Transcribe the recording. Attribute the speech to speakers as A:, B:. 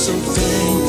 A: something.